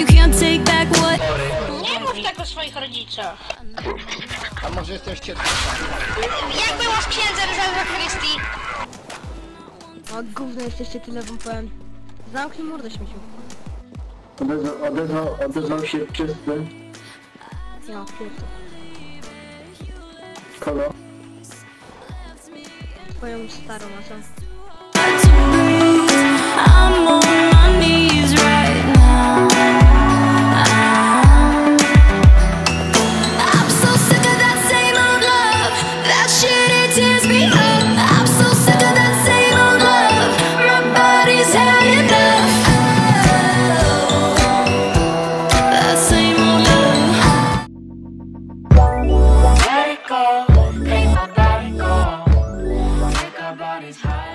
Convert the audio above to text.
You can't take back what Nie mów tak o swoich rodzicach. A może jesteście Jak było z księdzem za zakrystii? O gówno jesteście tyle wam powiem. Zamknij mordę śmieciu. Odezwał, odezwał, odezwał się czysty. Ja pierdolę. Kogo? Twoją starą, a co? Go, make my body go. Take our bodies higher.